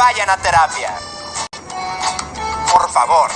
Vayan a terapia. Por favor.